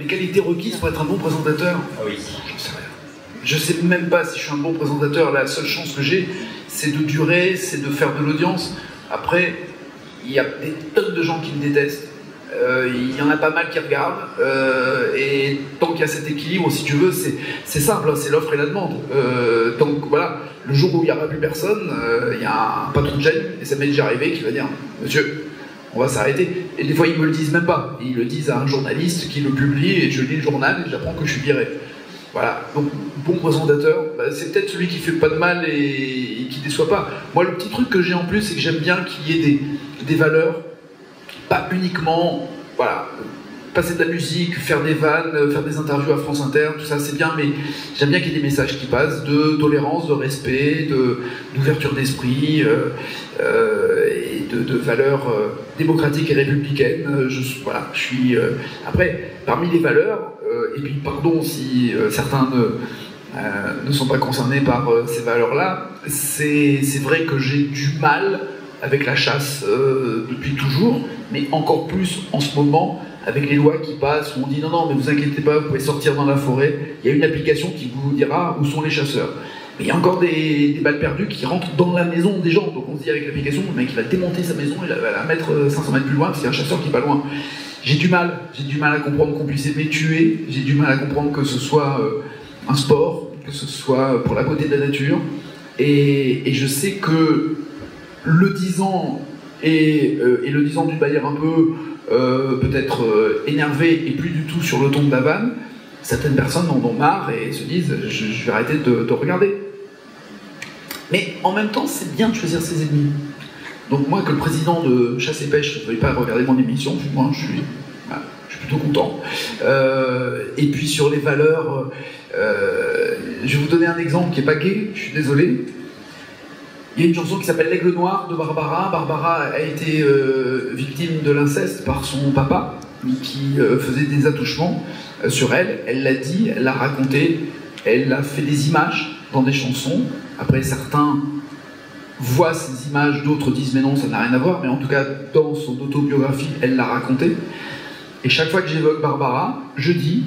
les qualités requises pour être un bon présentateur Ah oui. J'en sais rien. Je sais même pas si je suis un bon présentateur. La seule chance que j'ai, c'est de durer, c'est de faire de l'audience. Après, il y a des tonnes de gens qui me détestent. Euh, il y en a pas mal qui regardent. Euh, et tant qu'il y a cet équilibre, si tu veux, c'est c'est simple, hein, c'est l'offre et la demande. Euh, donc voilà, le jour où il n'y aura plus personne, il y a un patron de chaîne, et ça m'est déjà arrivé, qui va dire Monsieur, on va s'arrêter. Et des fois, ils me le disent même pas. Ils le disent à un journaliste qui le publie, et je lis le journal, et j'apprends que je suis viré. Voilà, donc bon présentateur, bah, c'est peut-être celui qui fait pas de mal et, et qui déçoit pas. Moi, le petit truc que j'ai en plus, c'est que j'aime bien qu'il y ait des, des valeurs, pas uniquement, voilà, passer de la musique, faire des vannes, euh, faire des interviews à France Inter, tout ça c'est bien, mais j'aime bien qu'il y ait des messages qui passent de tolérance, de respect, d'ouverture d'esprit euh, euh, et de, valeurs démocratiques et républicaines. Je, suis- après, parmi les valeurs, et puis pardon si certains ne, sont pas concernés par ces valeurs-là, c'est vrai que j'ai du mal avec la chasse depuis toujours, mais encore plus en ce moment avec les lois qui passent où on dit non, non, mais vous inquiétez pas, vous pouvez sortir dans la forêt. Il y a une application qui vous dira où sont les chasseurs. Mais il y a encore des, des balles perdues qui rentrent dans la maison des gens. Donc on se dit avec l'application, le mec il va démonter sa maison, il va la mettre euh, 500 mètres plus loin parce qu'il y a un chasseur qui est pas loin. J'ai du mal, j'ai du mal à comprendre qu'on puisse aimer tuer, j'ai du mal à comprendre que ce soit euh, un sport, que ce soit pour la beauté de la nature. Et, et je sais que le disant et, euh, et le disant d'une manière un peu euh, peut-être euh, énervé et plus du tout sur le ton de la certaines personnes en ont marre et se disent je, vais arrêter de, de regarder. Mais en même temps, c'est bien de choisir ses ennemis. Donc moi, que le président de Chasse et Pêche ne veuille pas regarder mon émission, moi je suis, voilà, je suis plutôt content. Et puis sur les valeurs, je vais vous donner un exemple qui n'est pas gay, je suis désolé. Il y a une chanson qui s'appelle L'Aigle Noir de Barbara. Barbara a été euh, victime de l'inceste par son papa, qui euh, faisait des attouchements euh, sur elle. Elle l'a dit, elle l'a raconté, elle a fait des images dans des chansons. Après, certains voient ces images, d'autres disent mais non, ça n'a rien à voir. Mais en tout cas, dans son autobiographie, elle l'a raconté. Et chaque fois que j'évoque Barbara, je dis,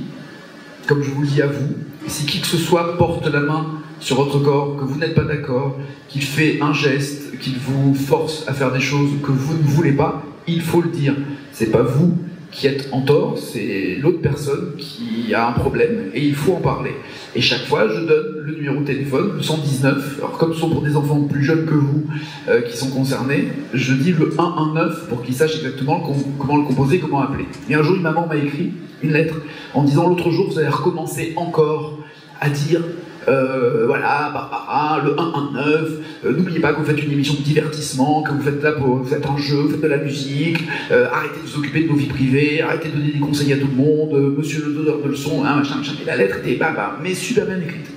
comme je vous le dis à vous, si qui que ce soit porte la main sur votre corps, que vous n'êtes pas d'accord, qu'il fait un geste, qu'il vous force à faire des choses que vous ne voulez pas, il faut le dire. C'est pas vous qui êtes en tort, c'est l'autre personne qui a un problème et il faut en parler. Et chaque fois, je donne le numéro de téléphone, le 119. Alors, comme ce sont pour des enfants plus jeunes que vous euh, qui sont concernés, je dis le 119 pour qu'ils sachent exactement comment le composer, comment appeler. Et un jour, une maman m'a écrit une lettre en disant l'autre jour, vous allez recommencer encore à dire euh, voilà, Barbara, le 119, euh, n'oubliez pas que vous faites une émission de divertissement, que vous faites là vous faites un jeu, vous faites de la musique, euh, arrêtez de vous occuper de nos vies privées, arrêtez de donner des conseils à tout le monde, monsieur le donneur de leçons, hein, machin, machin, et la lettre était bah, bah, mais super bien écrite.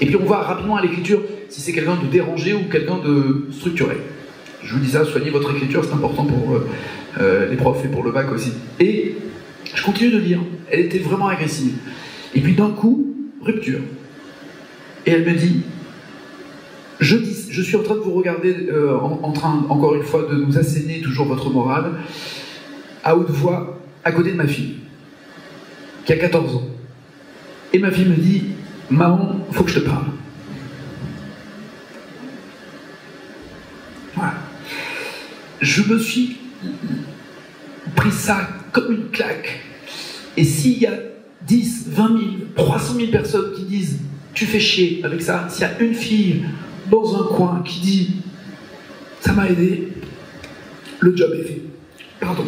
Et puis on voit rapidement à l'écriture si c'est quelqu'un de dérangé ou quelqu'un de structuré. Je vous dis ça, soignez votre écriture, c'est important pour les profs et pour le bac aussi. Et je continue de lire, elle était vraiment agressive. Et puis d'un coup, rupture. Et elle me dit, je, dis, je suis en train de vous regarder, euh, en, train, encore une fois, de nous asséner toujours votre morale, à haute voix, à côté de ma fille, qui a 14 ans. Et ma fille me dit, maman, faut que je te parle. Voilà. Je me suis pris ça comme une claque. Et s'il y a 10, 20 000, 300 000 personnes qui disent tu fais chier avec ça, s'il y a une fille dans un coin qui dit ça m'a aidé, le job est fait. Pardon.